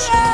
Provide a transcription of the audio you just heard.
Yeah.